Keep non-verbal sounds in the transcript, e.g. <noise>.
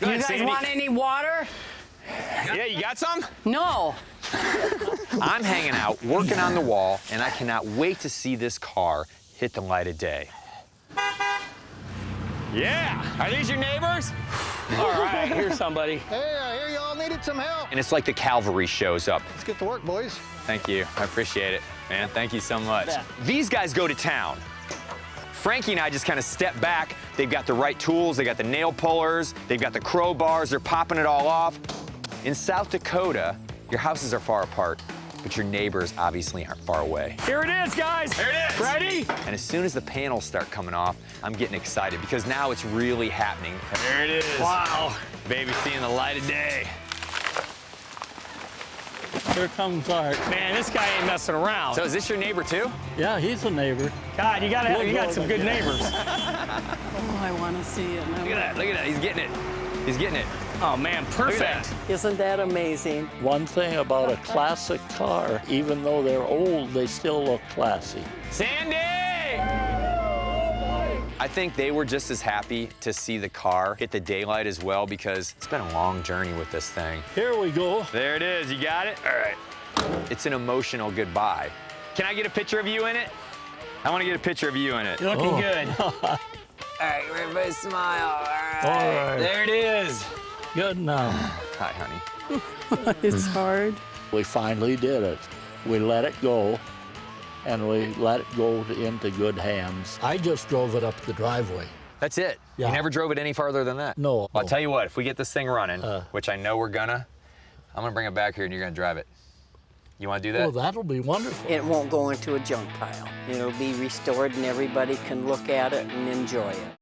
Go you ahead, guys Sandy. want any water? Yeah, you got some? No. <laughs> I'm hanging out, working on the wall, and I cannot wait to see this car hit the light of day. Yeah, are these your neighbors? All right, here's somebody. <laughs> Hey, I hear y'all needed some help. And it's like the cavalry shows up. Let's get to work, boys. Thank you, I appreciate it, man. Thank you so much. Yeah. These guys go to town. Frankie and I just kind of step back. They've got the right tools, they got the nail pullers, they've got the crowbars, they're popping it all off. In South Dakota, your houses are far apart, but your neighbors obviously aren't far away. Here it is, guys. There it is. Ready? And as soon as the panels start coming off, I'm getting excited because now it's really happening. There it is. Wow. Baby seeing the light of day. Here comes Art. Man, this guy ain't messing around. So is this your neighbor too? Yeah, he's a neighbor. God, you gotta have, you got some good again. neighbors. <laughs> Oh, I want to see it. Look at that, look at that, he's getting it. He's getting it. Oh man, perfect. that. Isn't that amazing? One thing about a classic car, even though they're old, they still look classy. Sandy! I think they were just as happy to see the car hit the daylight as well because it's been a long journey with this thing. Here we go. There it is, you got it? All right. It's an emotional goodbye. Can I get a picture of you in it? I want to get a picture of you in it. You're looking Oh. good. <laughs> All right, everybody smile. All right. All right. There it is. Good now. <sighs> Hi, honey. <laughs> It's hard. We finally did it. We let it go, and we let it go into good hands. I just drove it up the driveway. That's it. Yeah. You never drove it any farther than that? No. Well, I'll tell you what, if we get this thing running, Uh. which I know we're gonna, I'm gonna bring it back here and you're gonna drive it. You wanna do that? Oh, that'll be wonderful. It won't go into a junk pile. It'll be restored and everybody can look at it and enjoy it.